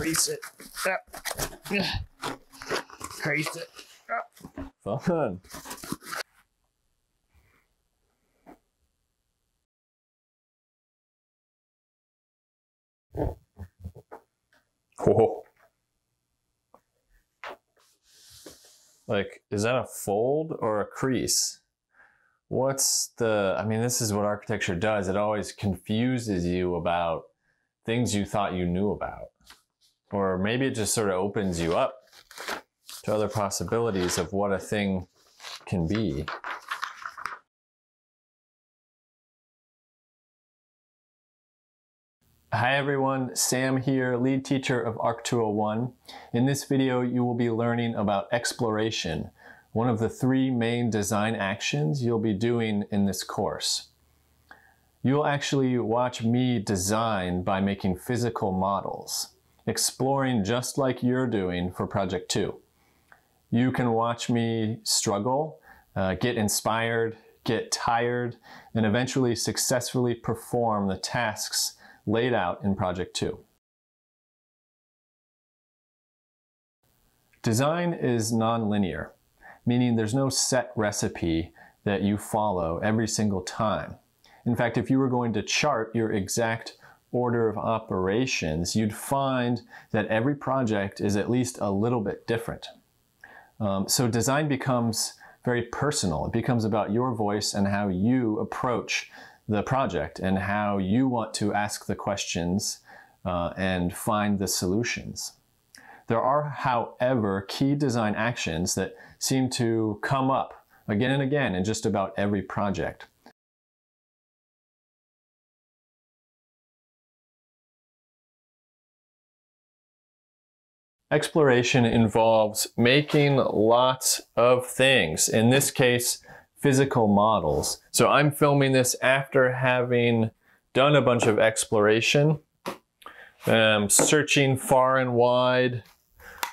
crease it. Ah. Crease it. Fun. Whoa. Like, is that a fold or a crease? What's the, I mean, this is what architecture does. It always confuses you about things you thought you knew about. Or maybe it just sort of opens you up to other possibilities of what a thing can be. Hi everyone, Sam here, lead teacher of ARC 201. In this video, you will be learning about exploration, one of the three main design actions you'll be doing in this course. You'll actually watch me design by making physical models, exploring just like you're doing for Project 2. You can watch me struggle, uh, get inspired, get tired, and eventually successfully perform the tasks laid out in Project 2. Design is nonlinear, meaning there's no set recipe that you follow every single time. In fact, if you were going to chart your exact order of operations, you'd find that every project is at least a little bit different. Um, so design becomes very personal. It becomes about your voice and how you approach the project and how you want to ask the questions uh, and find the solutions. There are, however, key design actions that seem to come up again and again in just about every project. Exploration involves making lots of things. In this case, physical models. So I'm filming this after having done a bunch of exploration, um, searching far and wide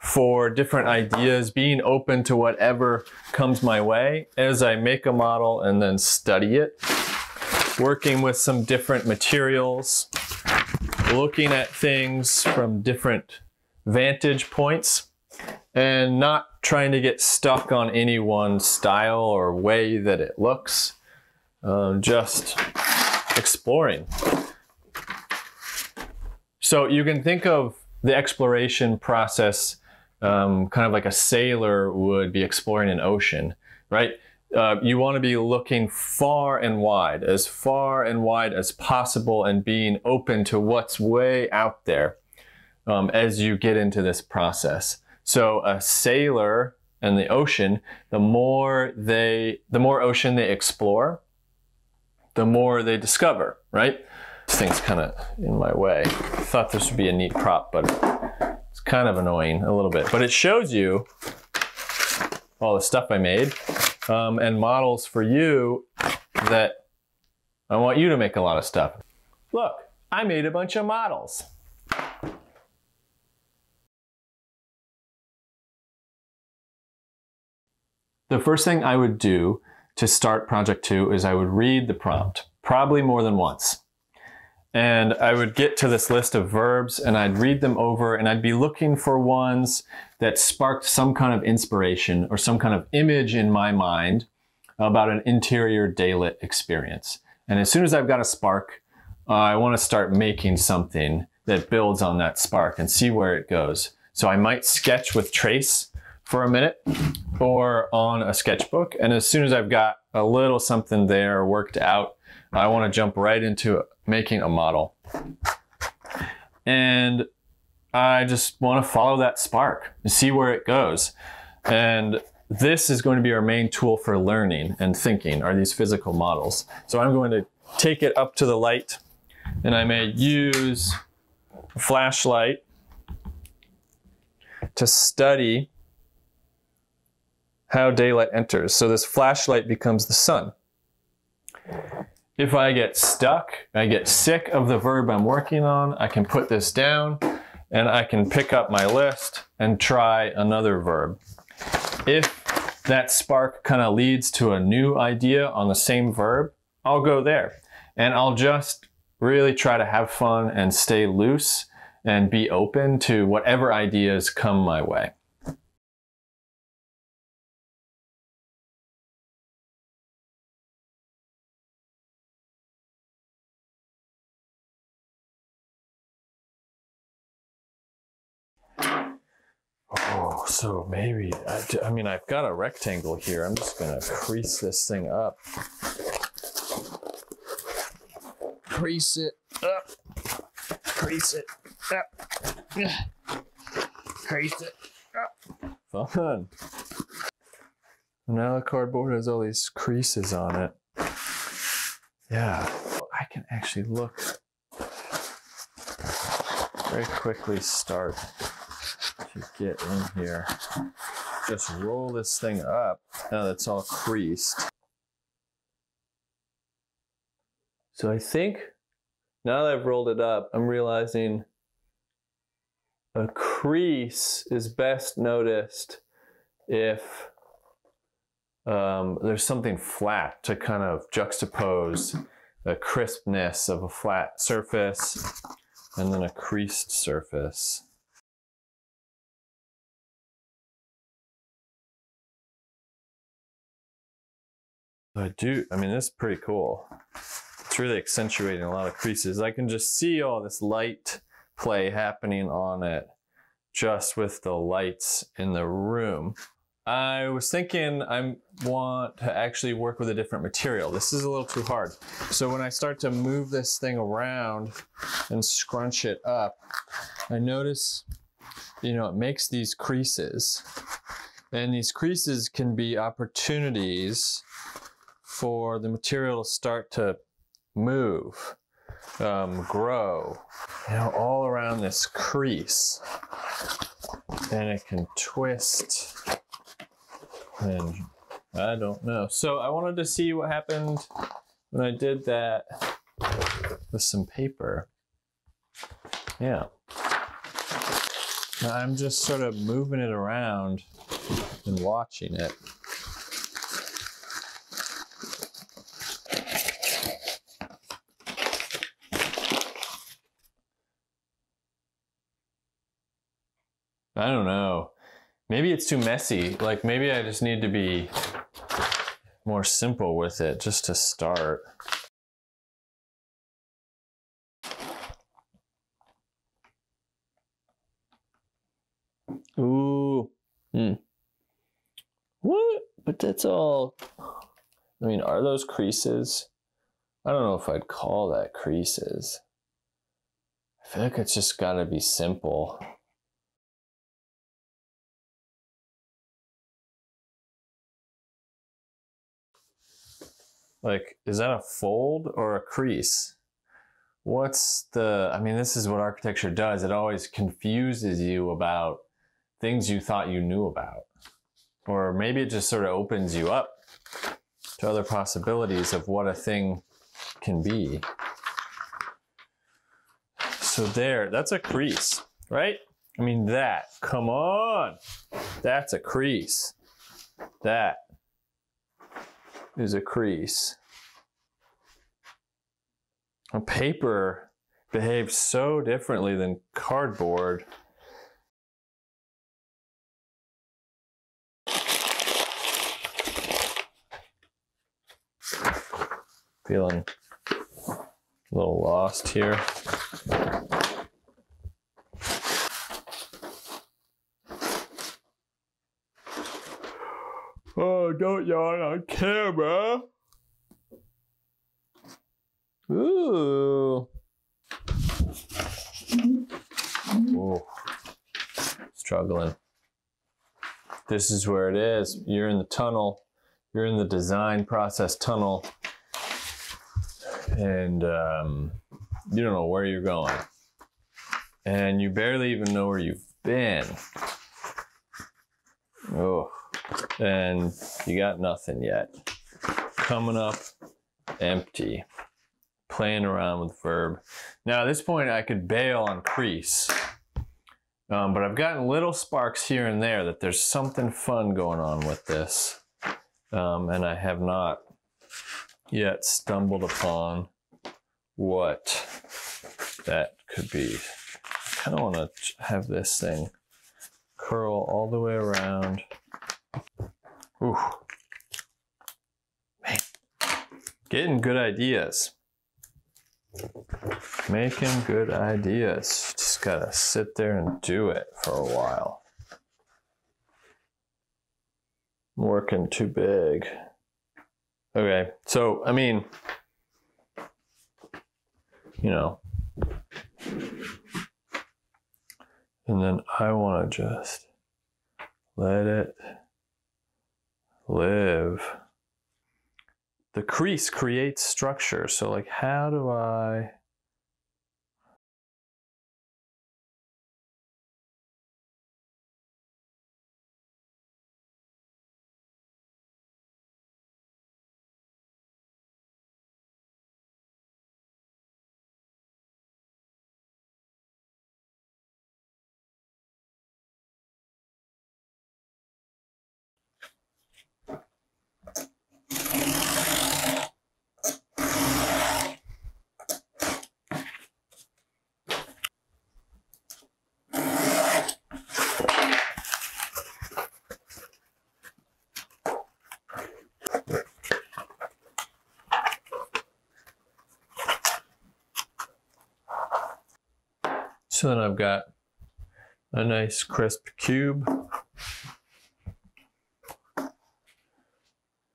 for different ideas, being open to whatever comes my way as I make a model and then study it, working with some different materials, looking at things from different vantage points, and not trying to get stuck on any one style or way that it looks. Um, just exploring. So you can think of the exploration process um, kind of like a sailor would be exploring an ocean, right? Uh, you want to be looking far and wide, as far and wide as possible, and being open to what's way out there um, as you get into this process. So a sailor in the ocean, the more they, the more ocean they explore, the more they discover, right? This thing's kind of in my way. I thought this would be a neat prop, but it's kind of annoying a little bit. But it shows you all the stuff I made um, and models for you that I want you to make a lot of stuff. Look, I made a bunch of models. The first thing I would do to start project two is I would read the prompt, probably more than once. And I would get to this list of verbs and I'd read them over and I'd be looking for ones that sparked some kind of inspiration or some kind of image in my mind about an interior daylit experience. And as soon as I've got a spark, uh, I want to start making something that builds on that spark and see where it goes. So I might sketch with trace for a minute or on a sketchbook. And as soon as I've got a little something there worked out, I want to jump right into making a model. And I just want to follow that spark and see where it goes. And this is going to be our main tool for learning and thinking are these physical models. So I'm going to take it up to the light and I may use a flashlight to study how daylight enters. So this flashlight becomes the sun. If I get stuck, I get sick of the verb I'm working on, I can put this down and I can pick up my list and try another verb. If that spark kind of leads to a new idea on the same verb, I'll go there and I'll just really try to have fun and stay loose and be open to whatever ideas come my way. So maybe, I, I mean, I've got a rectangle here. I'm just gonna crease this thing up. Crease it up. Crease it up. Crease it up. Fun. Now the cardboard has all these creases on it. Yeah, I can actually look very quickly start to get in here. Just roll this thing up now that's all creased. So I think now that I've rolled it up, I'm realizing a crease is best noticed if um, there's something flat to kind of juxtapose the crispness of a flat surface and then a creased surface. I do, I mean, this is pretty cool. It's really accentuating a lot of creases. I can just see all this light play happening on it just with the lights in the room. I was thinking I want to actually work with a different material. This is a little too hard. So when I start to move this thing around and scrunch it up, I notice, you know, it makes these creases. And these creases can be opportunities for the material to start to move, um, grow, you know, all around this crease. And it can twist and I don't know. So I wanted to see what happened when I did that with some paper. Yeah. Now I'm just sort of moving it around and watching it. I don't know. Maybe it's too messy. Like maybe I just need to be more simple with it just to start. Ooh. Hmm. What? But that's all. I mean, are those creases? I don't know if I'd call that creases. I feel like it's just gotta be simple. Like, is that a fold or a crease? What's the, I mean, this is what architecture does. It always confuses you about things you thought you knew about. Or maybe it just sort of opens you up to other possibilities of what a thing can be. So there, that's a crease, right? I mean, that, come on. That's a crease. That is a crease. A paper behaves so differently than cardboard. Feeling a little lost here. Oh, don't yawn on camera. Ooh. Struggling. This is where it is. You're in the tunnel. You're in the design process tunnel. And um, you don't know where you're going. And you barely even know where you've been. Oh and you got nothing yet. Coming up empty. Playing around with verb. Now at this point I could bail on crease. Um, but I've gotten little sparks here and there that there's something fun going on with this. Um, and I have not yet stumbled upon what that could be. I kind of want to have this thing curl all the way around. Ooh. Man, getting good ideas. Making good ideas. Just gotta sit there and do it for a while. I'm Working too big. Okay, so I mean, you know, and then I want to just let it live. The crease creates structure. So, like, how do I? So then I've got a nice crisp cube.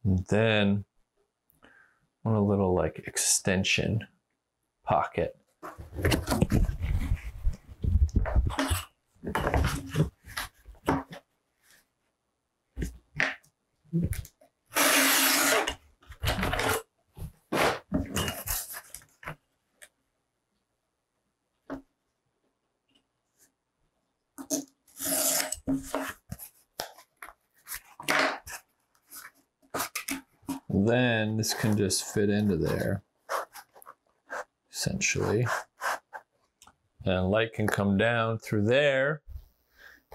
And then want a little like extension pocket. Then this can just fit into there, essentially. And light can come down through there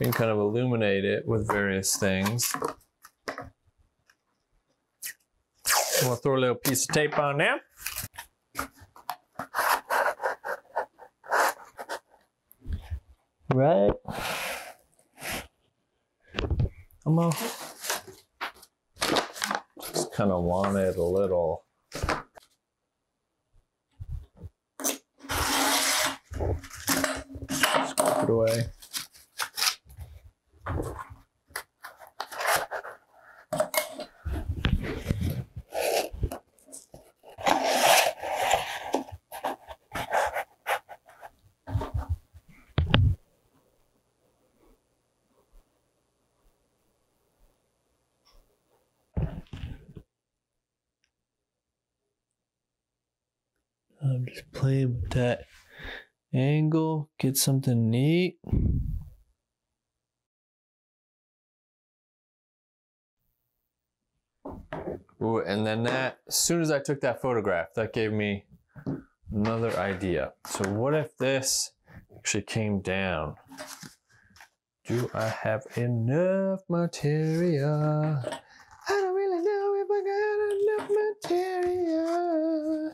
and kind of illuminate it with various things. We'll throw a little piece of tape on there. Right. A just kind of want it a little. Scoop it away. I'm just playing with that angle, get something neat. Ooh, and then that, as soon as I took that photograph, that gave me another idea. So what if this actually came down? Do I have enough material? I don't really know if I got enough material.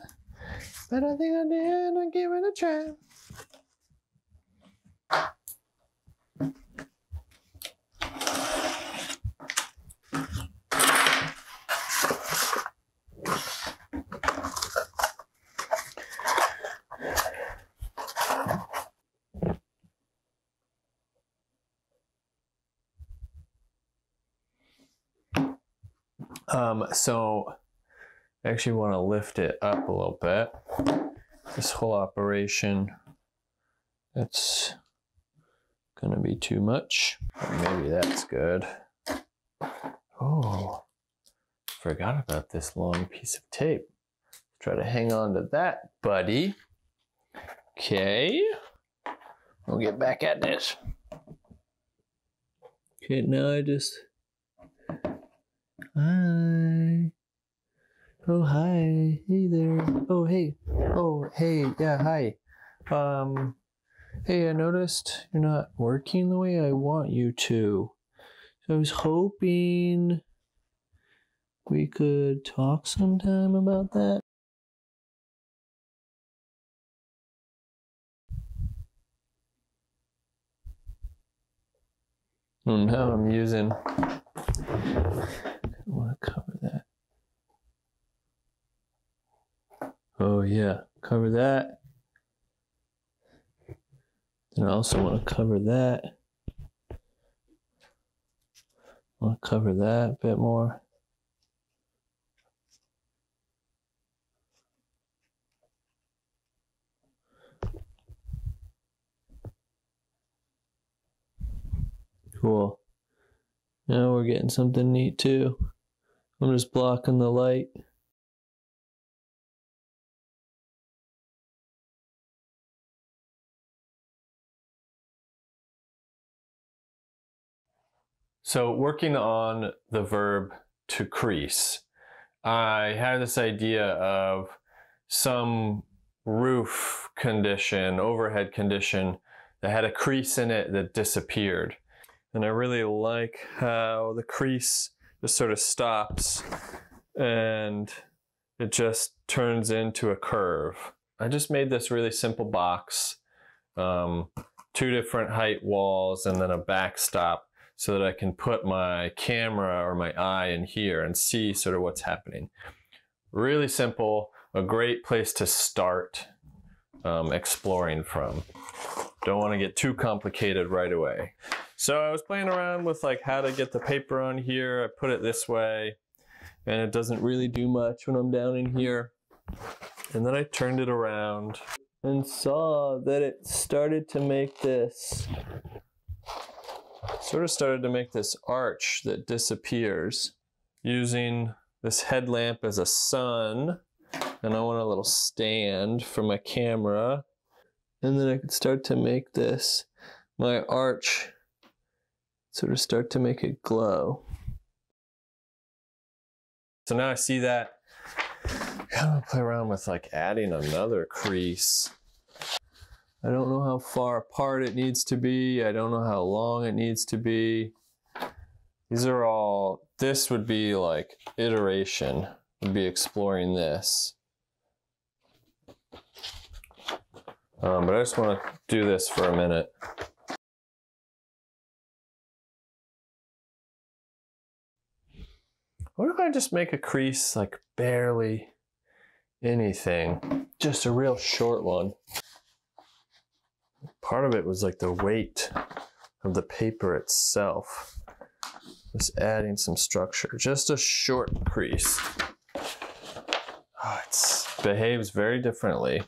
But I think I did. I'll give it a try. Um, so I actually want to lift it up a little bit. This whole operation, it's gonna be too much. Maybe that's good. Oh, forgot about this long piece of tape. Try to hang on to that, buddy. Okay, we'll get back at this. Okay, now I just. Hi. Oh, hi. Hey there. Oh, hey. Oh, hey. Yeah, hi. Um, hey, I noticed you're not working the way I want you to. So I was hoping we could talk sometime about that. Oh, no, I'm using Oh yeah, cover that. And I also want to cover that. I want to cover that a bit more. Cool. Now we're getting something neat too. I'm just blocking the light. So, working on the verb to crease, I had this idea of some roof condition, overhead condition that had a crease in it that disappeared. And I really like how the crease just sort of stops and it just turns into a curve. I just made this really simple box, um, two different height walls and then a backstop so that I can put my camera or my eye in here and see sort of what's happening. Really simple, a great place to start um, exploring from. Don't want to get too complicated right away. So I was playing around with like how to get the paper on here. I put it this way and it doesn't really do much when I'm down in here. And then I turned it around and saw that it started to make this sort of started to make this arch that disappears using this headlamp as a sun. And I want a little stand for my camera. And then I could start to make this my arch sort of start to make it glow. So now I see that. I'm gonna play around with like adding another crease I don't know how far apart it needs to be. I don't know how long it needs to be. These are all, this would be like iteration, would be exploring this. Um, but I just want to do this for a minute. What if I just make a crease like barely anything? Just a real short one part of it was like the weight of the paper itself. Just adding some structure, just a short crease. Oh, it behaves very differently.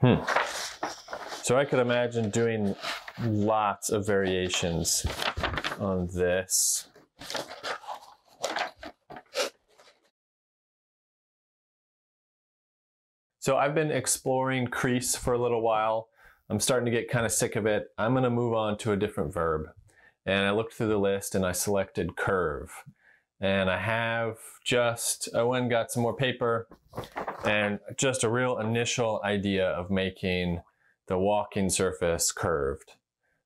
Hmm. So I could imagine doing lots of variations on this. So I've been exploring crease for a little while. I'm starting to get kind of sick of it. I'm going to move on to a different verb. And I looked through the list and I selected curve. And I have just, I went and got some more paper and just a real initial idea of making the walking surface curved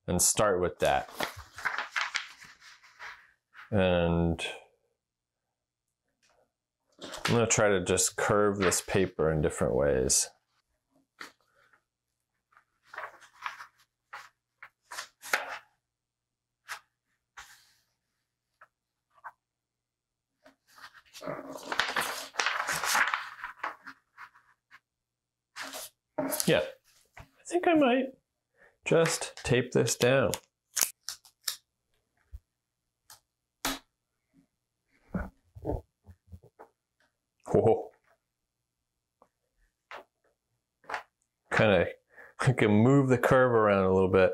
and start with that. And I'm to try to just curve this paper in different ways. Yeah, I think I might just tape this down. Whoa. Kind of, I can move the curve around a little bit.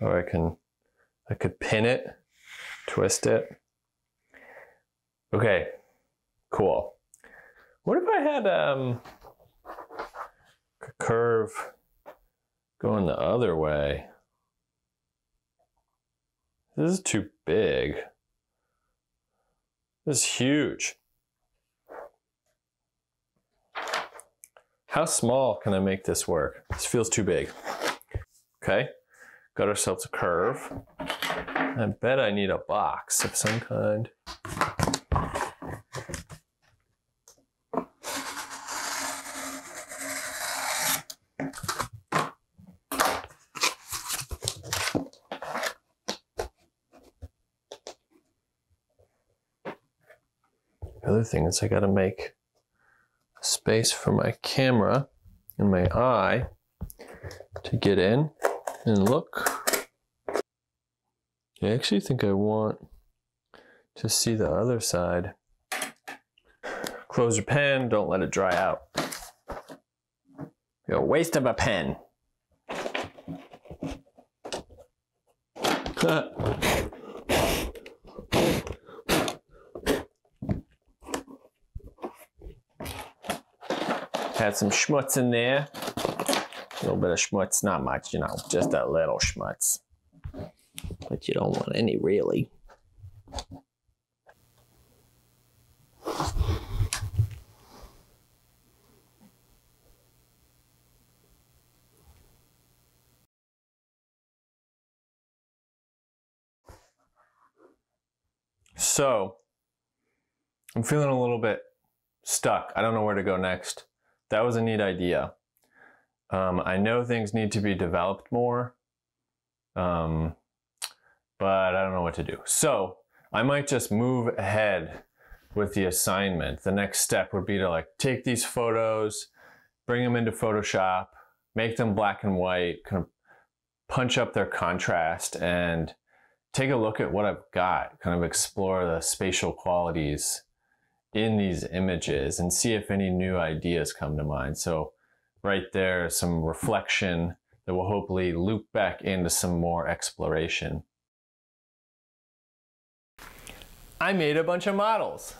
Or I can, I could pin it, twist it. Okay, cool. What if I had um, a curve going the other way? This is too big. This is huge. How small can I make this work? This feels too big. Okay, got ourselves a curve. I bet I need a box of some kind. The other thing is I gotta make space for my camera and my eye to get in and look. I actually think I want to see the other side. Close your pen, don't let it dry out. You're a waste of a pen. Had some schmutz in there. A little bit of schmutz, not much, you know, just a little schmutz. But you don't want any really. So, I'm feeling a little bit stuck. I don't know where to go next. That was a neat idea. Um, I know things need to be developed more, um, but I don't know what to do. So, I might just move ahead with the assignment. The next step would be to like take these photos, bring them into Photoshop, make them black and white, kind of punch up their contrast and take a look at what I've got, kind of explore the spatial qualities in these images and see if any new ideas come to mind. So right there, some reflection that will hopefully loop back into some more exploration. I made a bunch of models.